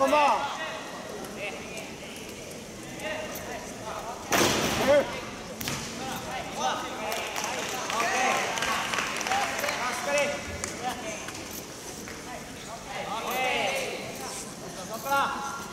Romain. Stop.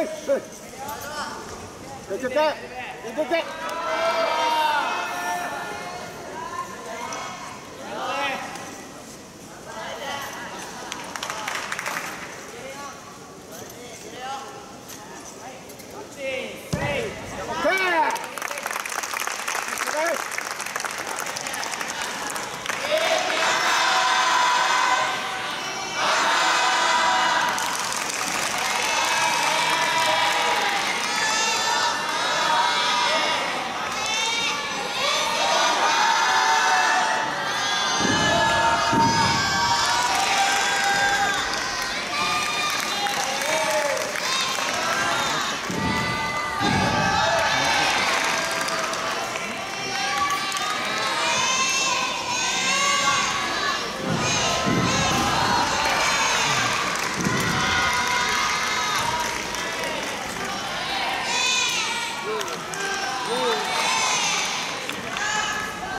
はい。はい。出てて出てて。